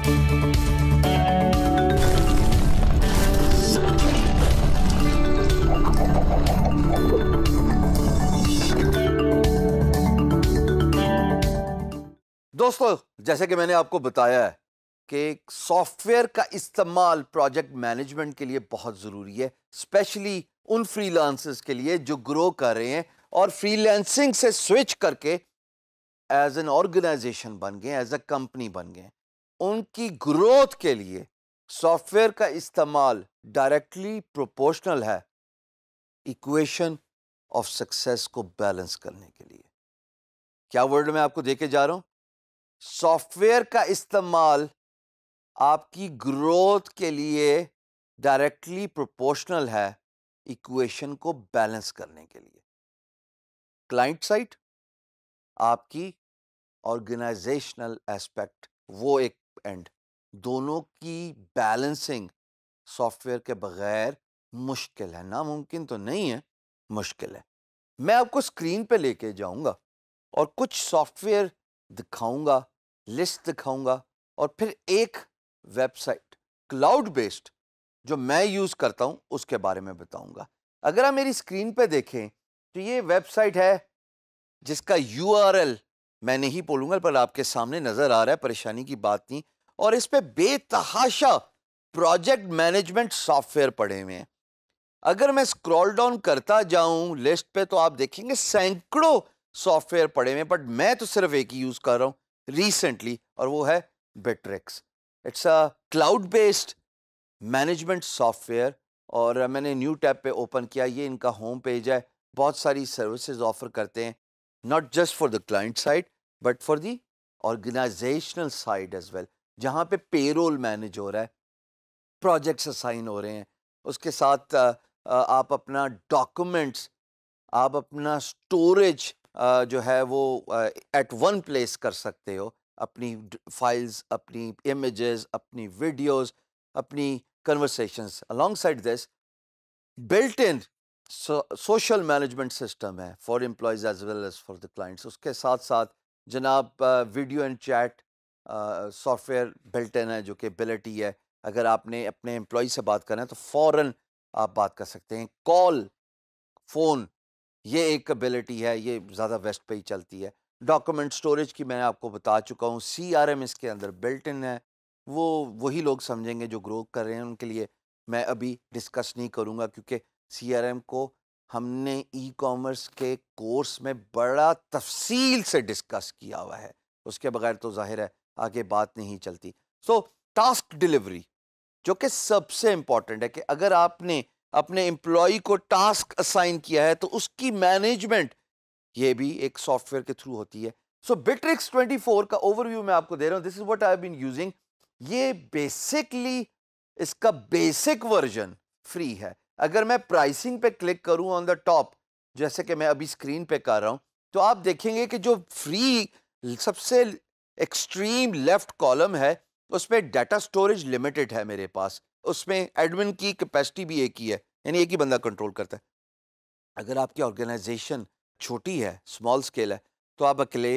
दोस्तों, जैसे कि मैंने आपको बताया है कि सॉफ्टवेयर का इस्तेमाल प्रोजेक्ट मैनेजमेंट के लिए बहुत ज़रूरी है, स्पेशली उन फ्रीलांसर्स के लिए जो ग्रो कर रहे हैं और फ्रीलांसिंग से स्विच करके एज एन ऑर्गेनाइजेशन बन गए एज अ कंपनी बन गए उनकी ग्रोथ के लिए सॉफ्टवेयर का इस्तेमाल डायरेक्टली प्रोपोर्शनल है इक्वेशन ऑफ़ सक्सेस को बैलेंस करने के लिए। क्या वर्ड मैं आपको देके जा रहा हूँ? सॉफ्टवेयर का इस्तेमाल आपकी ग्रोथ के लिए डायरेक्टली प्रोपोर्शनल है इक्वेशन को बैलेंस करने के लिए। क्लाइंट साइट आपकी ऑर्गेनाइजेशनल एस्पेक्ट, वो एक एंड दोनों की बैलेंसिंग सॉफ्टवेयर के बगैर मुश्किल है। नामुमकिन तो नहीं है, मुश्किल है। मैं आपको स्क्रीन पे लेके जाऊँगा और कुछ सॉफ्टवेयर दिखाऊँगा लिस्ट दिखाऊँगा और फिर एक वेबसाइट क्लाउड बेस्ड जो मैं यूज़ करता हूँ, उसके बारे में बताऊँगा। अगर आप मेरी स्क्रीन पे देखें तो ये वेबसाइट है जिसका यूआरएल मैं नहीं बोलूँगा, पर आपके सामने नज़र आ रहा है, परेशानी की बात नहीं। और इस पर बेतहाशा प्रोजेक्ट मैनेजमेंट सॉफ्टवेयर पड़े हुए हैं। अगर मैं स्क्रॉल डाउन करता जाऊँ, लिस्ट पे तो आप देखेंगे सैकड़ों सॉफ्टवेयर पड़े हुए बट मैं तो सिर्फ़ एक ही यूज़ कर रहा हूँ रिसेंटली और वो है Bitrix it's a cloud based management software और मैंने न्यू टैब पे ओपन किया, ये इनका होम पेज है, बहुत सारी सर्विसेज़ ऑफ़र करते हैं। Not just for the client side but for the organizational side as well जहाँ पे पेरोल मैनेज हो रहा है प्रोजेक्ट्स असाइन हो रहे हैं, उसके साथ आप अपना डॉक्यूमेंट्स आप अपना स्टोरेज जो है वो एट वन प्लेस कर सकते हो, अपनी फाइल्स अपनी इमेजेस अपनी वीडियोस अपनी conversations alongside this built in social management system है for employees as well as for the clients. उसके साथ साथ जनाब video and chat software built in है जो कि एबिलिटी है। अगर आपने अपने एम्प्लॉय से बात करना है तो फ़ौर आप बात कर सकते हैं। कॉल, फ़ोन, ये एक एबिलिटी है, ये ज़्यादा वेस्ट पे ही चलती है। डॉक्यूमेंट स्टोरेज की मैं आपको बता चुका हूँ, सी आर एम इसके अंदर बिल्ट इन है। वो, वही लोग समझेंगे जो ग्रो कर रहे हैं उनके लिए। मैं अभी डिस्कस नहीं करूँगा क्योंकि सी आर एम को हमने ई कॉमर्स के कोर्स में बड़ा तफसील से डिस्कस किया हुआ है। उसके बगैर तो ज़ाहिर है आगे बात नहीं चलती। सो, टास्क डिलीवरी, जो कि सबसे इंपॉर्टेंट है कि अगर आपने अपने एम्प्लॉय को टास्क असाइन किया है तो उसकी मैनेजमेंट, ये भी एक सॉफ्टवेयर के थ्रू होती है। सो, बिट्रिक्स 24 का ओवरव्यू मैं आपको दे रहा हूँ। This is what I been using ये बेसिकली इसका बेसिक वर्जन फ्री है। अगर मैं प्राइसिंग पे क्लिक करूँ ऑन द टॉप जैसे कि मैं अभी स्क्रीन पे कर रहा हूँ तो आप देखेंगे कि जो फ्री सबसे एक्सट्रीम लेफ़्ट कॉलम है, उसमें डाटा स्टोरेज लिमिटेड है मेरे पास। उसमें एडमिन की कैपेसिटी भी एक ही है, यानी एक ही बंदा कंट्रोल करता है। अगर आपकी ऑर्गेनाइजेशन छोटी है स्मॉल स्केल है तो आप अकेले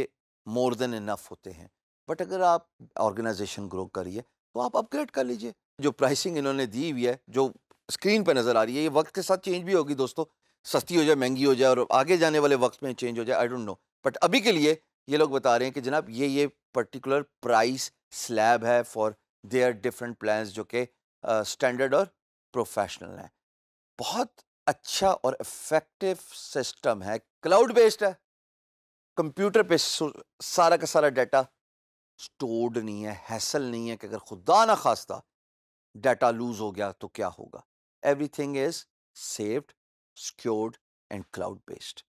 मोर देन इनफ होते हैं। बट अगर आप ऑर्गेनाइजेशन ग्रो करिए तो आप अपग्रेड कर लीजिए। जो प्राइसिंग इन्होंने दी हुई है, जो स्क्रीन पर नज़र आ रही है। ये वक्त के साथ चेंज भी होगी दोस्तों। सस्ती हो जाए, महँगी हो जाए और आगे जाने वाले वक्त में चेंज हो जाए आई डोंट नो बट अभी के लिए ये लोग बता रहे हैं कि जनाब ये ये पर्टिकुलर प्राइस स्लैब है फॉर देयर डिफरेंट प्लान्स जो कि स्टैंडर्ड और प्रोफेशनल हैं। बहुत अच्छा और इफ़ेक्टिव सिस्टम है। क्लाउड बेस्ड है। कंप्यूटर पे सारा का सारा डाटा स्टोर्ड नहीं है हैसल नहीं है कि अगर खुदा ना खास्ता डाटा लूज हो गया तो क्या होगा? everything is saved, secured and cloud based.